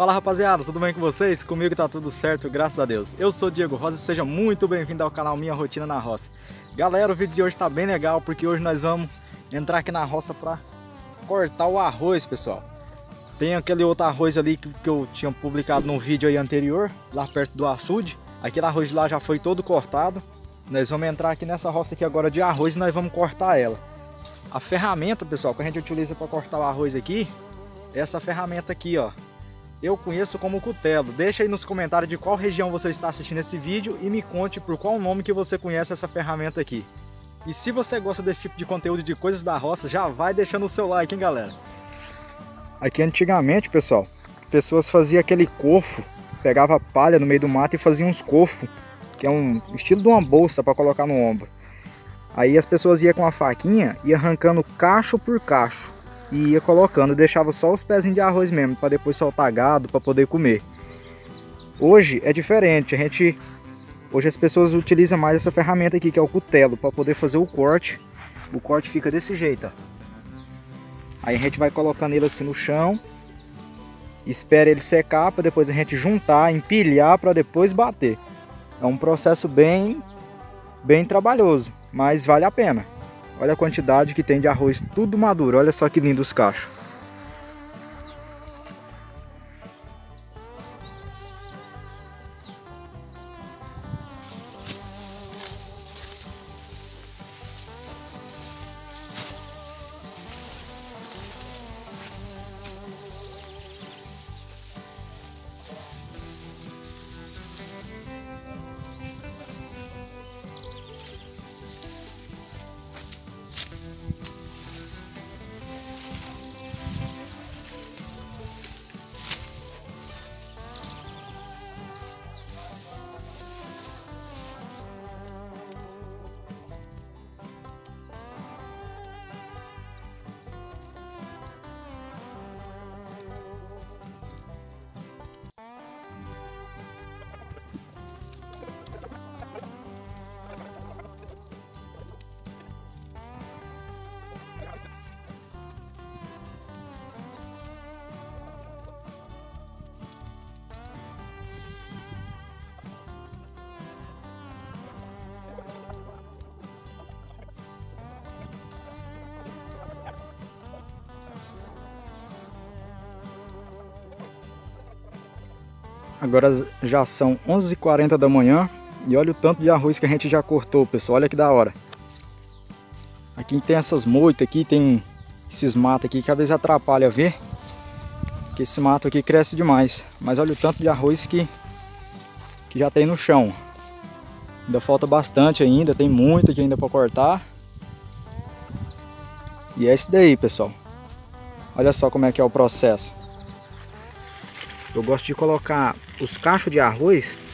Fala rapaziada, tudo bem com vocês? Comigo tá tudo certo, graças a Deus. Eu sou Diego Rosa e seja muito bem-vindo ao canal Minha Rotina na Roça. Galera, o vídeo de hoje tá bem legal porque hoje nós vamos entrar aqui na roça para cortar o arroz, pessoal. Tem aquele outro arroz ali que, que eu tinha publicado no vídeo aí anterior, lá perto do açude. Aquele arroz lá já foi todo cortado. Nós vamos entrar aqui nessa roça aqui agora de arroz e nós vamos cortar ela. A ferramenta, pessoal, que a gente utiliza para cortar o arroz aqui, é essa ferramenta aqui, ó. Eu conheço como cutelo. Deixa aí nos comentários de qual região você está assistindo esse vídeo e me conte por qual nome que você conhece essa ferramenta aqui. E se você gosta desse tipo de conteúdo de coisas da roça, já vai deixando o seu like, hein, galera? Aqui antigamente, pessoal, pessoas faziam aquele cofo, pegava palha no meio do mato e fazia uns cofos que é um estilo de uma bolsa para colocar no ombro. Aí as pessoas iam com a faquinha e arrancando cacho por cacho e ia colocando, deixava só os pezinhos de arroz mesmo para depois soltar gado para poder comer. Hoje é diferente, a gente hoje as pessoas utilizam mais essa ferramenta aqui que é o cutelo para poder fazer o corte. O corte fica desse jeito, ó. Aí a gente vai colocando ele assim no chão, espera ele secar para depois a gente juntar, empilhar para depois bater. É um processo bem, bem trabalhoso, mas vale a pena. Olha a quantidade que tem de arroz tudo maduro. Olha só que lindo os cachos. Agora já são 11h40 da manhã e olha o tanto de arroz que a gente já cortou, pessoal. Olha que da hora. Aqui tem essas moitas aqui, tem esses matos aqui que às vezes atrapalha ver. Porque esse mato aqui cresce demais. Mas olha o tanto de arroz que, que já tem no chão. Ainda falta bastante ainda, tem muito aqui ainda para cortar. E é isso daí, pessoal. Olha só como é que é o processo. Eu gosto de colocar os cachos de arroz,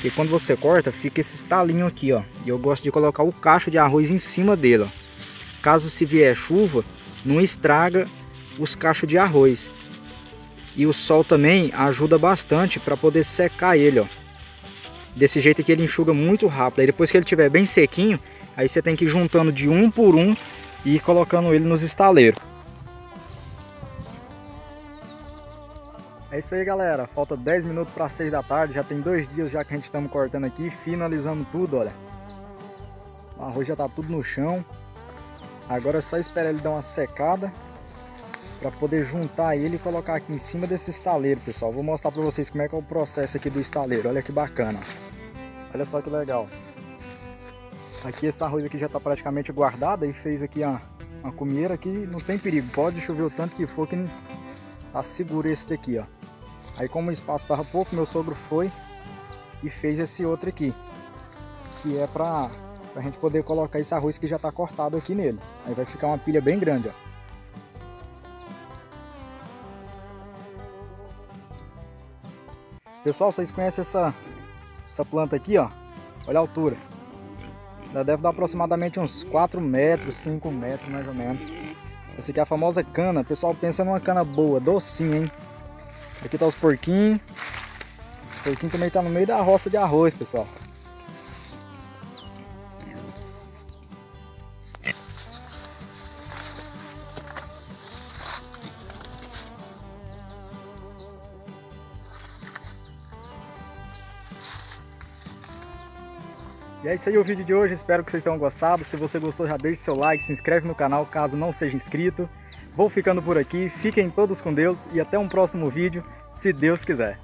que quando você corta, fica esse estalinho aqui, ó. E eu gosto de colocar o cacho de arroz em cima dele, ó. Caso se vier chuva, não estraga os cachos de arroz. E o sol também ajuda bastante para poder secar ele, ó. Desse jeito aqui ele enxuga muito rápido. Aí depois que ele estiver bem sequinho, aí você tem que ir juntando de um por um e colocando ele nos estaleiros. É isso aí galera, falta 10 minutos para 6 da tarde, já tem dois dias já que a gente estamos cortando aqui, finalizando tudo, olha. O arroz já tá tudo no chão. Agora é só esperar ele dar uma secada para poder juntar ele e colocar aqui em cima desse estaleiro, pessoal. Vou mostrar para vocês como é que é o processo aqui do estaleiro, olha que bacana. Olha só que legal. Aqui esse arroz aqui já está praticamente guardado e fez aqui uma, uma comieira aqui, não tem perigo, pode chover o tanto que for que tá seguro esse daqui, ó. Aí como o espaço estava pouco, meu sogro foi e fez esse outro aqui. Que é para a gente poder colocar esse arroz que já está cortado aqui nele. Aí vai ficar uma pilha bem grande, ó. Pessoal, vocês conhecem essa, essa planta aqui, ó? Olha a altura. Já deve dar aproximadamente uns 4 metros, 5 metros mais ou menos. Essa aqui é a famosa cana. Pessoal pensa numa cana boa, docinha, hein? Aqui tá os porquinhos. Os porquinhos também tá no meio da roça de arroz, pessoal. E é isso aí o vídeo de hoje, espero que vocês tenham gostado. Se você gostou, já deixe seu like, se inscreve no canal caso não seja inscrito. Vou ficando por aqui, fiquem todos com Deus e até um próximo vídeo, se Deus quiser.